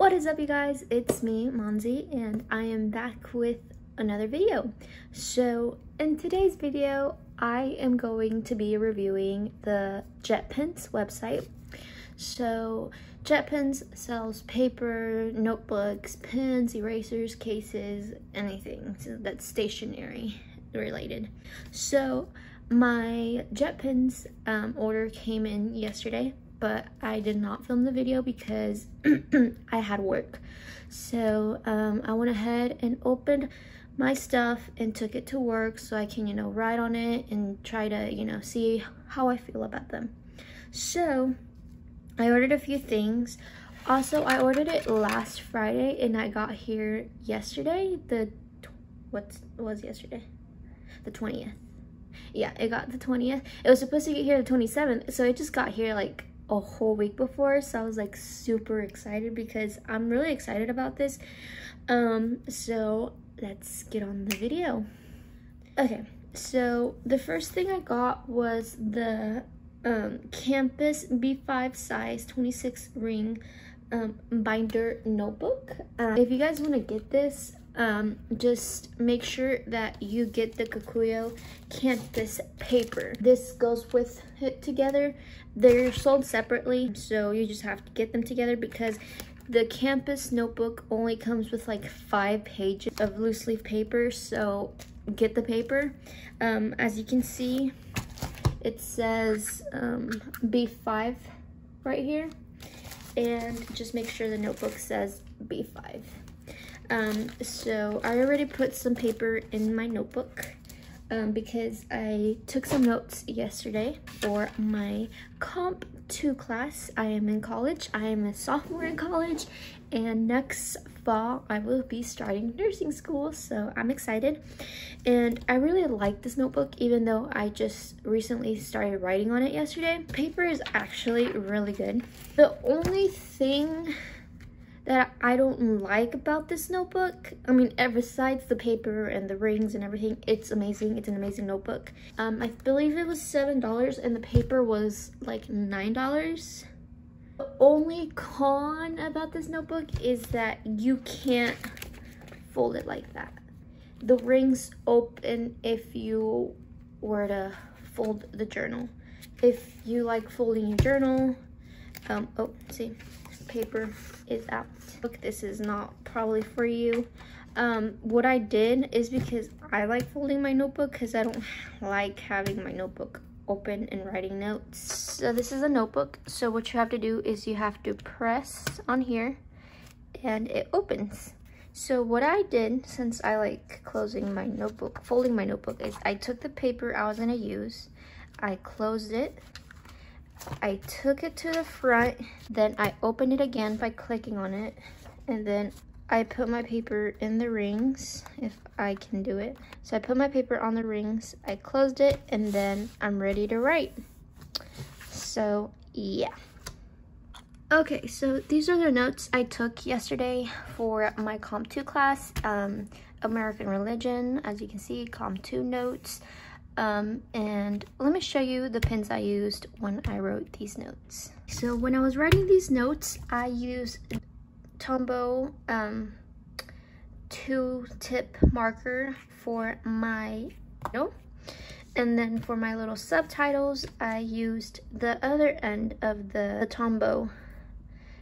What is up you guys? It's me, Monzy, and I am back with another video. So in today's video, I am going to be reviewing the JetPens website. So JetPens sells paper, notebooks, pens, erasers, cases, anything that's stationery related. So my JetPens um, order came in yesterday but I did not film the video because I had work. So um, I went ahead and opened my stuff and took it to work so I can, you know, write on it and try to, you know, see how I feel about them. So I ordered a few things. Also, I ordered it last Friday and I got here yesterday. The, what was yesterday? The 20th. Yeah, it got the 20th. It was supposed to get here the 27th, so it just got here like a whole week before so i was like super excited because i'm really excited about this. Um so let's get on the video. Okay so the first thing i got was the um campus b5 size 26 ring um binder notebook. Uh, if you guys want to get this um, just make sure that you get the Kokuyo campus paper. This goes with it together. They're sold separately, so you just have to get them together because the campus notebook only comes with like five pages of loose leaf paper, so get the paper. Um, as you can see, it says um, B5 right here, and just make sure the notebook says B5. Um, so I already put some paper in my notebook um, because I took some notes yesterday for my Comp 2 class. I am in college. I am a sophomore in college and next fall I will be starting nursing school so I'm excited and I really like this notebook even though I just recently started writing on it yesterday. Paper is actually really good. The only thing that I don't like about this notebook. I mean, besides the paper and the rings and everything, it's amazing. It's an amazing notebook. Um, I believe it was $7 and the paper was like $9. The only con about this notebook is that you can't fold it like that. The rings open if you were to fold the journal. If you like folding your journal, um, oh, see, paper is out. Look, this is not probably for you. Um, what I did is because I like folding my notebook because I don't like having my notebook open and writing notes. So this is a notebook. So what you have to do is you have to press on here and it opens. So what I did, since I like closing my notebook, folding my notebook, is I took the paper I was gonna use, I closed it, I took it to the front, then I opened it again by clicking on it, and then I put my paper in the rings, if I can do it. So I put my paper on the rings, I closed it, and then I'm ready to write. So, yeah. Okay, so these are the notes I took yesterday for my Comp 2 class. Um, American Religion, as you can see, Comp 2 notes. Um, and let me show you the pens I used when I wrote these notes. So when I was writing these notes, I used Tombow um, two-tip marker for my note. And then for my little subtitles, I used the other end of the, the Tombow.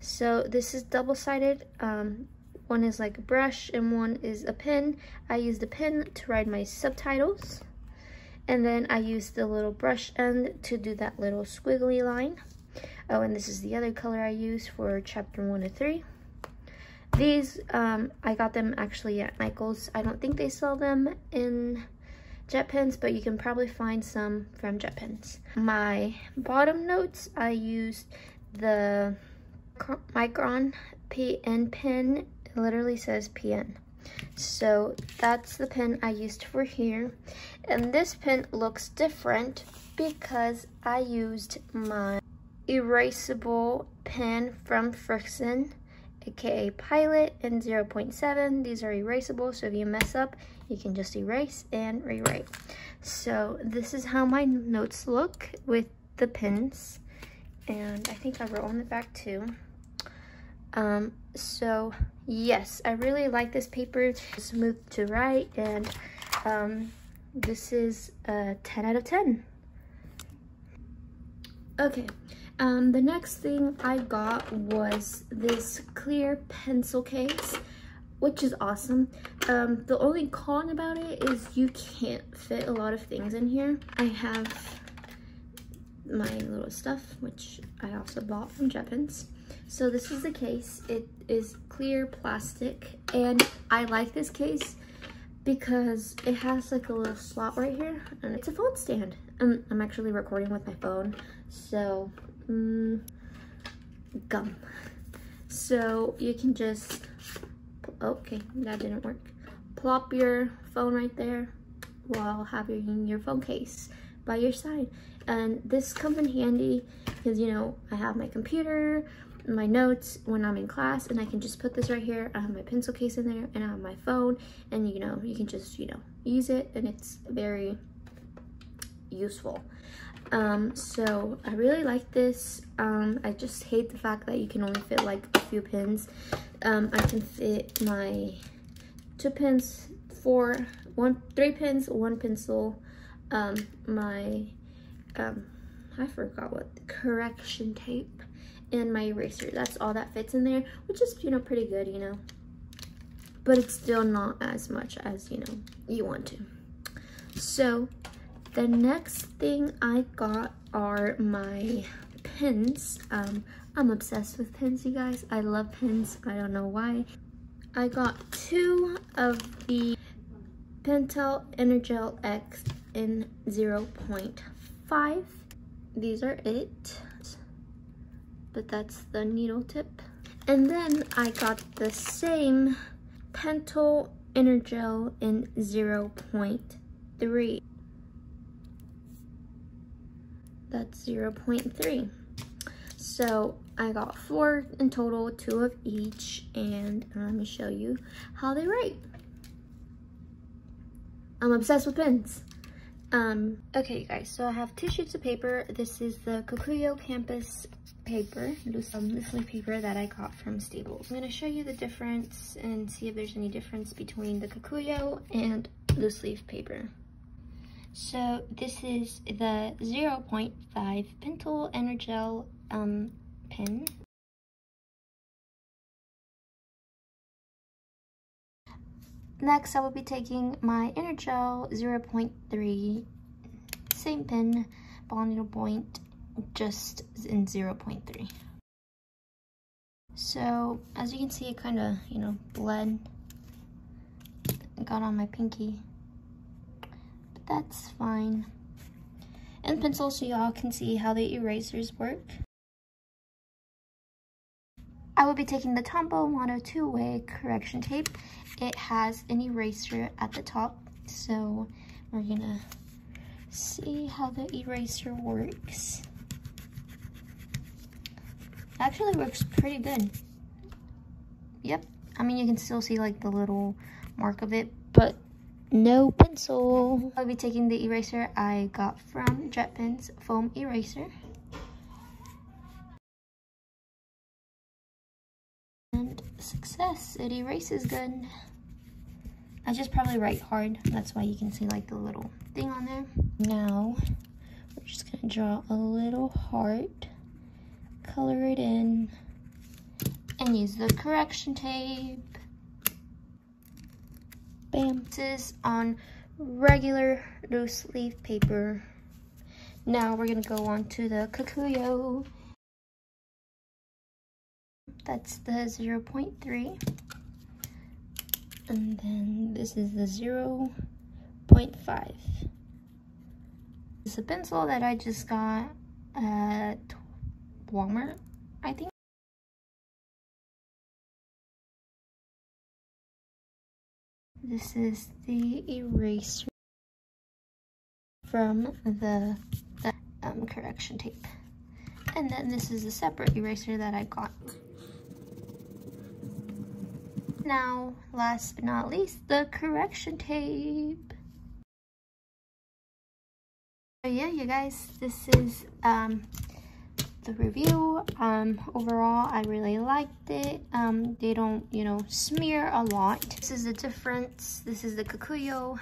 So this is double-sided. Um, one is like a brush and one is a pen. I used the pen to write my subtitles. And then I used the little brush end to do that little squiggly line. Oh, and this is the other color I used for chapter 1 to 3. These, um, I got them actually at Michael's. I don't think they sell them in jet JetPens, but you can probably find some from jet JetPens. My bottom notes, I used the Micron PN pen. It literally says PN. So that's the pen I used for here. And this pen looks different because I used my erasable pen from Frixion, aka Pilot and 0.7. These are erasable, so if you mess up, you can just erase and rewrite. So this is how my notes look with the pins. And I think I wrote on the back too. Um, so yes, I really like this paper. Smooth to write and um, this is a 10 out of 10. Okay, um, the next thing I got was this clear pencil case, which is awesome. Um, the only con about it is you can't fit a lot of things in here. I have my little stuff, which I also bought from JetPens. So this is the case. It is clear plastic, and I like this case because it has like a little slot right here, and it's a phone stand. And I'm actually recording with my phone, so mm, gum. So you can just, okay, that didn't work. Plop your phone right there while having your phone case by your side. And this comes in handy because, you know, I have my computer, my notes when I'm in class, and I can just put this right here. I have my pencil case in there, and I have my phone, and, you know, you can just, you know, use it, and it's very useful. Um, so I really like this. Um, I just hate the fact that you can only fit like a few pins. Um, I can fit my two pins, four, one, three pins, one pencil, um, my, um, I forgot what, correction tape, and my eraser. That's all that fits in there, which is, you know, pretty good, you know. But it's still not as much as, you know, you want to. So, the next thing I got are my pins. Um, I'm obsessed with pins, you guys. I love pins. I don't know why. I got two of the Pentel Energel X in 0.5. These are it. But that's the needle tip. And then I got the same Pentel Energel in 0.3. That's 0.3. So I got four in total, two of each, and let me show you how they write. I'm obsessed with pens. Um, okay, guys, so I have two sheets of paper. This is the Kokuyo Campus paper, loose, um, loose leaf paper that I got from Staples. I'm going to show you the difference and see if there's any difference between the Kokuyo and loose leaf paper. So this is the 0.5 Pentel Energel um, pen. Next, I will be taking my Energel 0.3, same pen, ball needle point, just in 0.3. So, as you can see, it kind of, you know, bled, got on my pinky, but that's fine. And pencil so y'all can see how the erasers work. I will be taking the Tombow Mono oh two-way correction tape. It has an eraser at the top, so we're gonna see how the eraser works. It actually works pretty good. Yep, I mean you can still see like the little mark of it, but no pencil. I'll be taking the eraser I got from JetPens foam eraser. Success. It erases good. I just probably write hard. That's why you can see like the little thing on there. Now, we're just gonna draw a little heart, color it in, and use the correction tape. Bam. This is on regular loose leaf paper. Now we're gonna go on to the Kokuyo that's the 0 0.3. And then this is the 0 0.5. It's a pencil that I just got at Walmart, I think. This is the eraser from the, the um, correction tape. And then this is a separate eraser that I got now, last but not least, the correction tape. So yeah, you guys, this is um, the review. Um, overall, I really liked it. Um, they don't, you know, smear a lot. This is the difference. This is the Kokuyo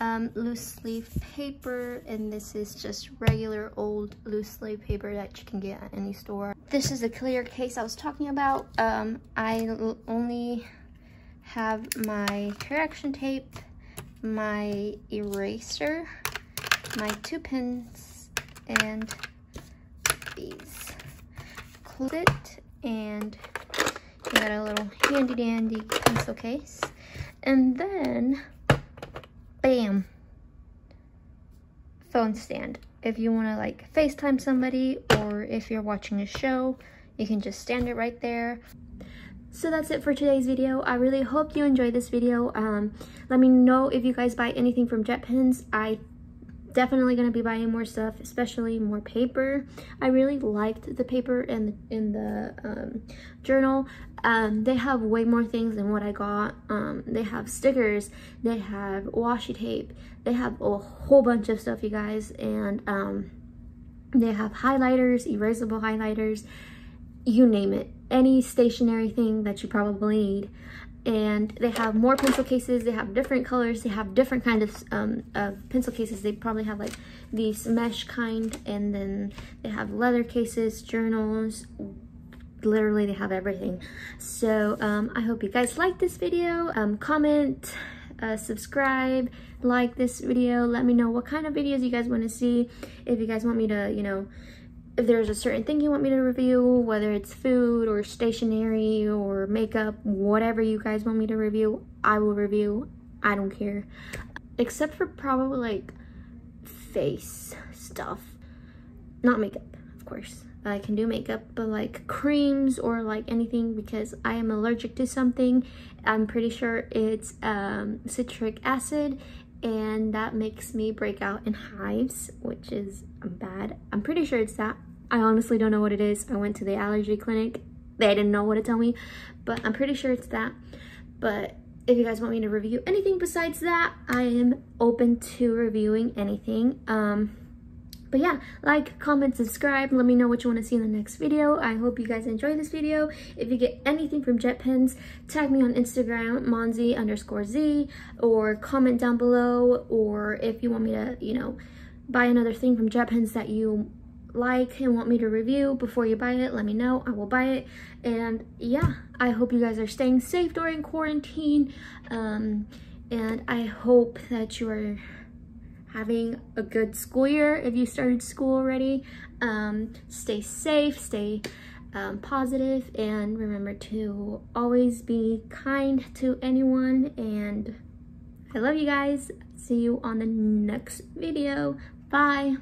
um, loose leaf paper, and this is just regular old loose leaf paper that you can get at any store. This is the clear case I was talking about. Um, I only have my correction tape, my eraser, my two pins, and these. Close it, and you got a little handy dandy pencil case. And then, bam, phone stand. If you want to like FaceTime somebody or if you're watching a show, you can just stand it right there. So that's it for today's video. I really hope you enjoyed this video. Um, let me know if you guys buy anything from JetPens. I definitely going to be buying more stuff, especially more paper. I really liked the paper in the, in the um, journal. Um, they have way more things than what I got. Um, they have stickers, they have washi tape, they have a whole bunch of stuff, you guys, and um, they have highlighters, erasable highlighters, you name it. Any stationary thing that you probably need and they have more pencil cases they have different colors they have different kind of, um, of pencil cases they probably have like these mesh kind and then they have leather cases journals literally they have everything so um, i hope you guys like this video um, comment uh, subscribe like this video let me know what kind of videos you guys want to see if you guys want me to you know if there's a certain thing you want me to review, whether it's food or stationery or makeup, whatever you guys want me to review, I will review. I don't care. Except for probably like face stuff. Not makeup, of course. I can do makeup, but like creams or like anything because I am allergic to something. I'm pretty sure it's um, citric acid and that makes me break out in hives, which is bad. I'm pretty sure it's that. I honestly don't know what it is. I went to the allergy clinic. They didn't know what to tell me, but I'm pretty sure it's that. But if you guys want me to review anything besides that, I am open to reviewing anything. Um, but yeah, like, comment, subscribe. Let me know what you want to see in the next video. I hope you guys enjoy this video. If you get anything from JetPens, tag me on Instagram, Monzy underscore Z, or comment down below. Or if you want me to, you know, buy another thing from JetPens that you like and want me to review before you buy it, let me know. I will buy it. And yeah, I hope you guys are staying safe during quarantine. Um, and I hope that you are having a good school year if you started school already. Um, stay safe, stay um, positive, and remember to always be kind to anyone. And I love you guys. See you on the next video. Bye.